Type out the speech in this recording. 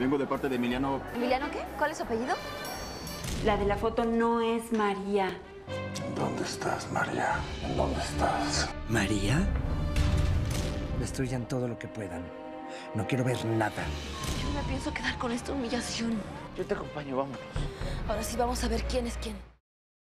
Vengo de parte de Emiliano. ¿Emiliano qué? ¿Cuál es su apellido? La de la foto no es María. ¿Dónde estás, María? Dónde estás? ¿María? Destruyan todo lo que puedan. No quiero ver nada. Yo me pienso quedar con esta humillación. Yo te acompaño, vámonos. Ahora sí vamos a ver quién es quién.